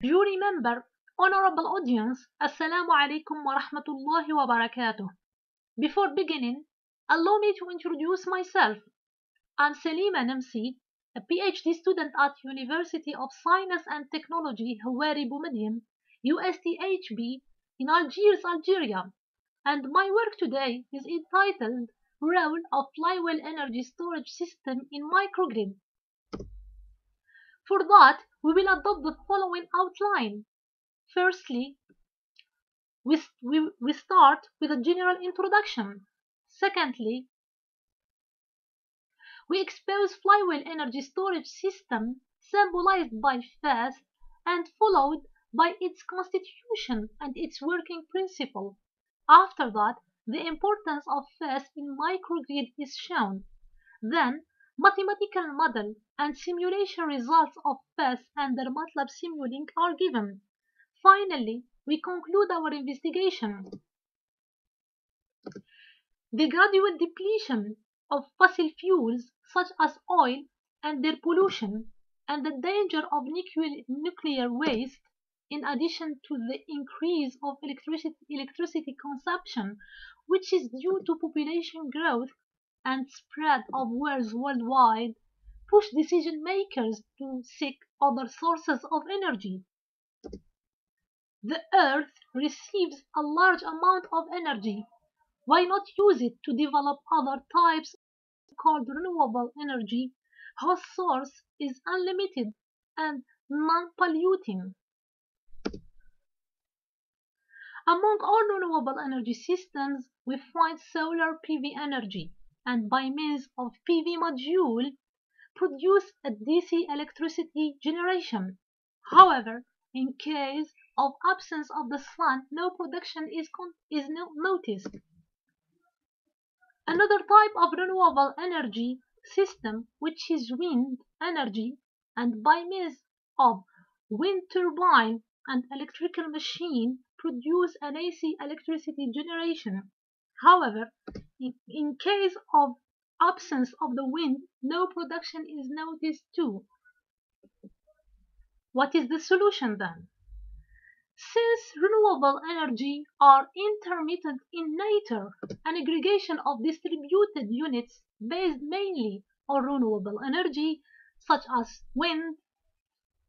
Do you remember, honorable audience, Assalamu alaikum wa rahmatullahi wa barakatuh. Before beginning, allow me to introduce myself. I'm Salima Nemsi, a PhD student at University of Science and Technology Houari Boumediene, USTHB, in Algiers, Algeria. And my work today is entitled Role of Flywheel Energy Storage System in Microgrid. For that, we will adopt the following outline. Firstly, we, we, we start with a general introduction. Secondly, we expose flywheel energy storage system symbolized by FESS and followed by its constitution and its working principle. After that, the importance of FESS in microgrid is shown. Then, mathematical model and simulation results of FESS and their MATLAB Simulink are given. Finally, we conclude our investigation. The gradual depletion of fossil fuels such as oil and their pollution and the danger of nuclear waste in addition to the increase of electricity, electricity consumption which is due to population growth and spread of wares worldwide push decision makers to seek other sources of energy. The earth receives a large amount of energy. Why not use it to develop other types called renewable energy whose source is unlimited and non-polluting? Among all renewable energy systems, we find solar PV energy and by means of PV module produce a DC electricity generation. However, in case of absence of the sun, no production is, is no noticed. Another type of renewable energy system which is wind energy and by means of wind turbine and electrical machine produce an AC electricity generation. However, in, in case of absence of the wind, no production is noticed too. What is the solution then? Since renewable energy are intermittent in nature, an aggregation of distributed units based mainly on renewable energy such as wind,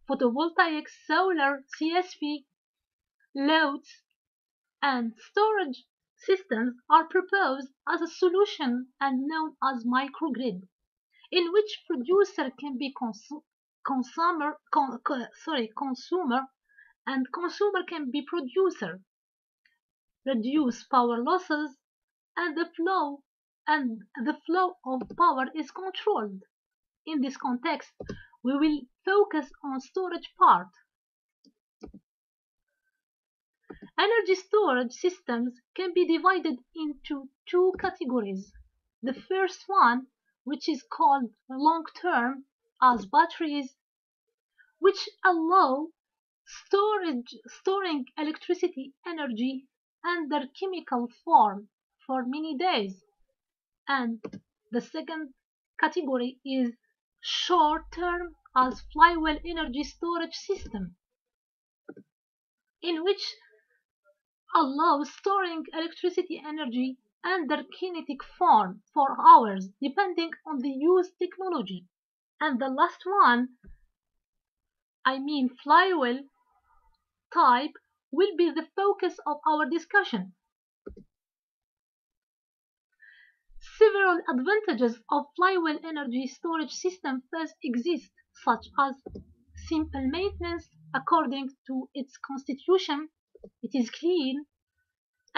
photovoltaic, solar, CSV, loads, and storage systems are proposed as a solution and known as microgrid, in which producer can be cons consumer, con sorry, consumer and consumer can be producer, reduce power losses, and the flow and the flow of power is controlled. In this context, we will focus on storage part. Energy storage systems can be divided into two categories. The first one, which is called long-term as batteries, which allow storage, storing electricity energy under chemical form for many days. And the second category is short-term as flywheel energy storage system, in which allows storing electricity energy under kinetic form for hours depending on the used technology. And the last one, I mean flywheel type, will be the focus of our discussion. Several advantages of flywheel energy storage system first exist, such as simple maintenance according to its constitution, it is clean,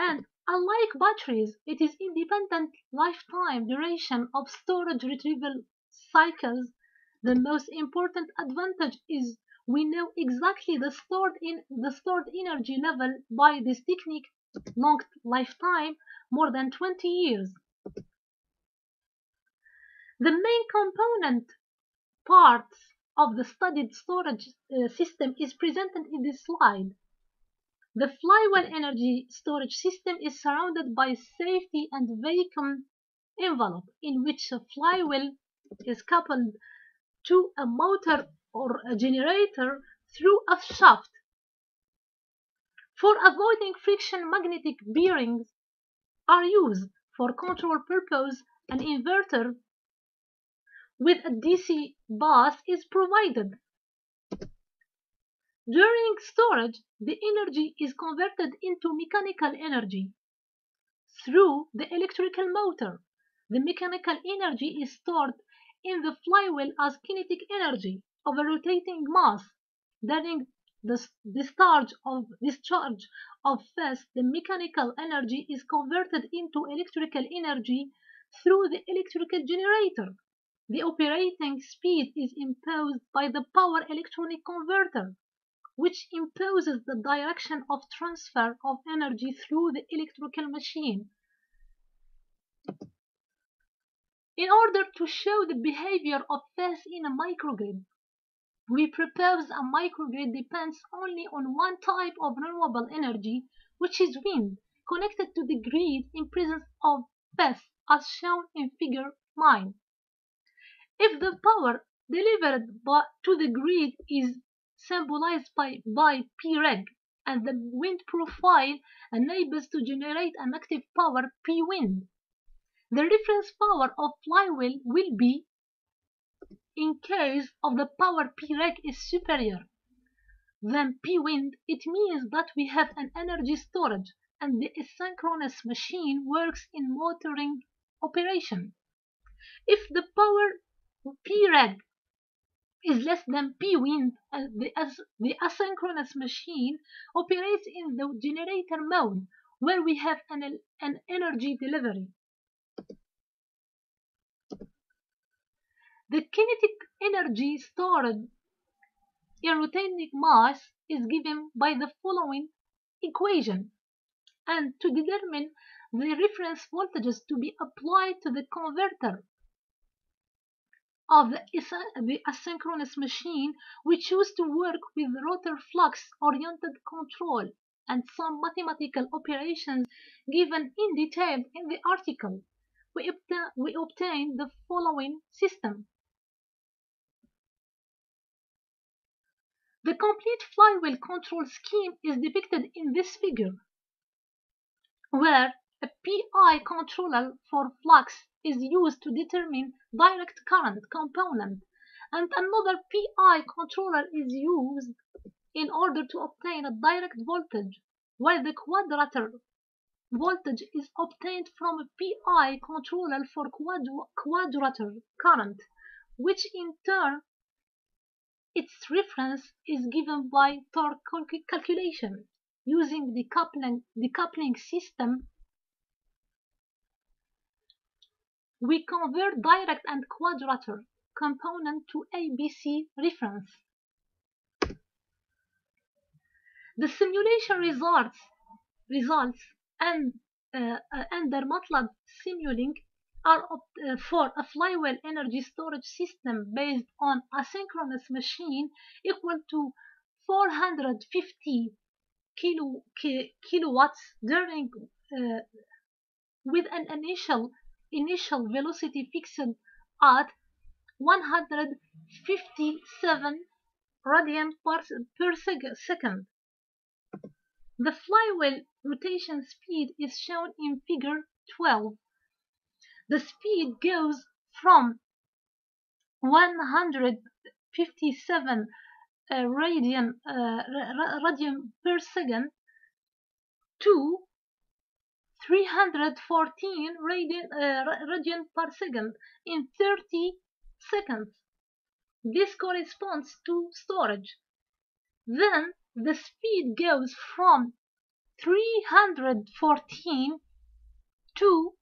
and unlike batteries, it is independent lifetime duration of storage retrieval cycles. The most important advantage is we know exactly the stored in the stored energy level by this technique long lifetime more than 20 years. The main component parts of the studied storage uh, system is presented in this slide. The flywheel energy storage system is surrounded by a safety and vacuum envelope in which a flywheel is coupled to a motor or a generator through a shaft For avoiding friction magnetic bearings are used for control purpose an inverter with a DC bus is provided. During storage, the energy is converted into mechanical energy through the electrical motor. The mechanical energy is stored in the flywheel as kinetic energy of a rotating mass. During the discharge of discharge of FESS, the mechanical energy is converted into electrical energy through the electrical generator. The operating speed is imposed by the power electronic converter, which imposes the direction of transfer of energy through the electrical machine. In order to show the behavior of FESS in a microgrid, we propose a microgrid depends only on one type of renewable energy, which is wind, connected to the grid in presence of FESS, as shown in figure 9. If the power delivered to the grid is symbolized by, by P reg and the wind profile enables to generate an active power P wind, the reference power of flywheel will be in case of the power P reg is superior than P wind, it means that we have an energy storage and the asynchronous machine works in motoring operation. If the power P reg is less than P wind, uh, the, as, the asynchronous machine operates in the generator mode where we have an, an energy delivery. The kinetic energy stored in rotating mass is given by the following equation. And to determine the reference voltages to be applied to the converter of the, asynchronous machine, we choose to work with rotor flux oriented control and some mathematical operations given in detail in the article. We, obtain, we obtain the following system. The complete flywheel control scheme is depicted in this figure, where a PI controller for flux is used to determine direct current component and another PI controller is used in order to obtain a direct voltage while the quadrature voltage is obtained from a PI controller for quadrature current which in turn its reference is given by torque calculation using the coupling, the coupling system. We convert direct and quadrature component to ABC reference. The simulation results results and uh, uh, under MATLAB Simulink are uh, for a flywheel energy storage system based on asynchronous machine equal to 450 kilo, ki, kilowatts during uh, with an initial initial velocity fixed at 157 radian per, per second. The flywheel rotation speed is shown in figure 12 the speed goes from 157 uh, radian, uh, radian per second to 314 radian, uh, radian per second in 30 seconds. This corresponds to storage. Then the speed goes from 314 to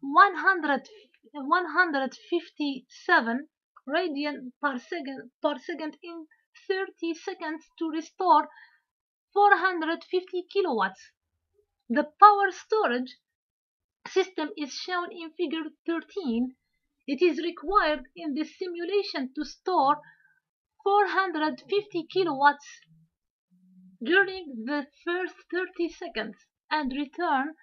100, 157 radian per second, per second in 30 seconds to restore 450 kilowatts. The power storage system is shown in figure 13. It is required in this simulation to store 450 kilowatts during the first 30 seconds and return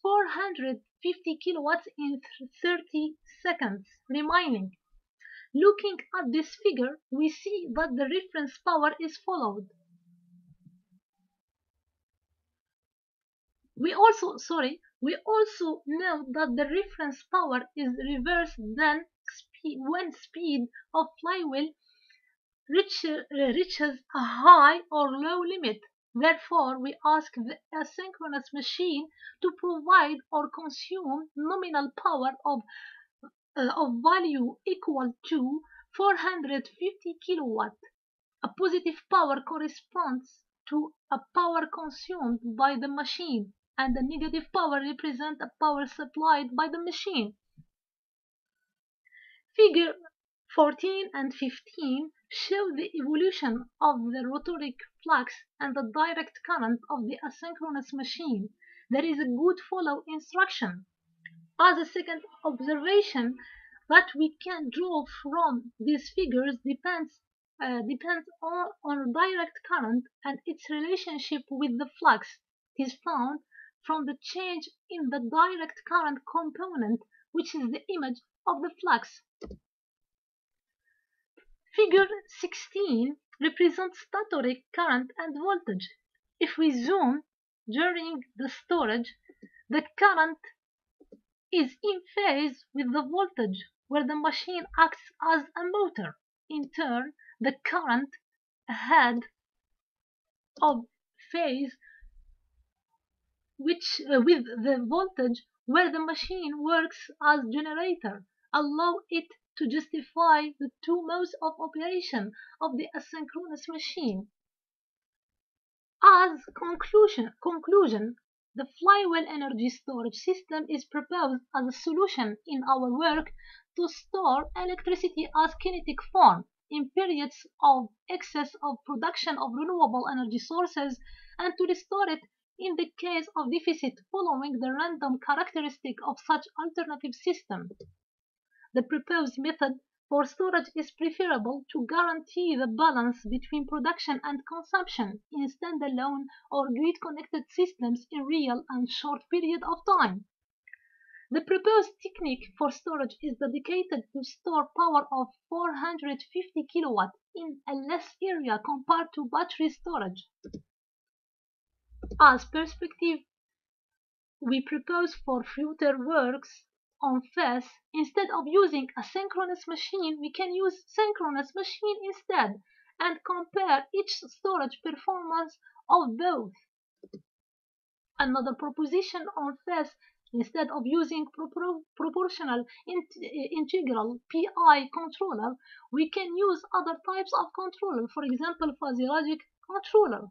450 kilowatts in 30 seconds remaining. Looking at this figure, we see that the reference power is followed. We also sorry we also know that the reference power is reversed then speed when speed of flywheel reach, reaches a high or low limit. Therefore we ask the asynchronous machine to provide or consume nominal power of uh, of value equal to 450 kilowatt. A positive power corresponds to a power consumed by the machine and the negative power represent a power supplied by the machine. Figure 14 and 15 show the evolution of the rotoric flux and the direct current of the asynchronous machine. There is a good follow instruction. As a second observation that we can draw from these figures depends uh, depends on, on direct current and its relationship with the flux. It is found from the change in the direct current component, which is the image of the flux. Figure 16 represents statoric current and voltage. If we zoom during the storage, the current is in phase with the voltage where the machine acts as a motor. In turn, the current ahead of phase which uh, with the voltage where the machine works as generator allow it to justify the two modes of operation of the asynchronous machine. As conclusion, conclusion the flywheel energy storage system is proposed as a solution in our work to store electricity as kinetic form in periods of excess of production of renewable energy sources and to restore it in the case of deficit following the random characteristic of such alternative system. The proposed method for storage is preferable to guarantee the balance between production and consumption in standalone or grid-connected systems in real and short period of time. The proposed technique for storage is dedicated to store power of 450 kilowatt in a less area compared to battery storage. As perspective, we propose for future works on FESS, instead of using a synchronous machine, we can use synchronous machine instead and compare each storage performance of both. Another proposition on FESS Instead of using propor proportional integral PI controller, we can use other types of controller, for example, fuzzy logic controller.